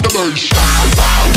the.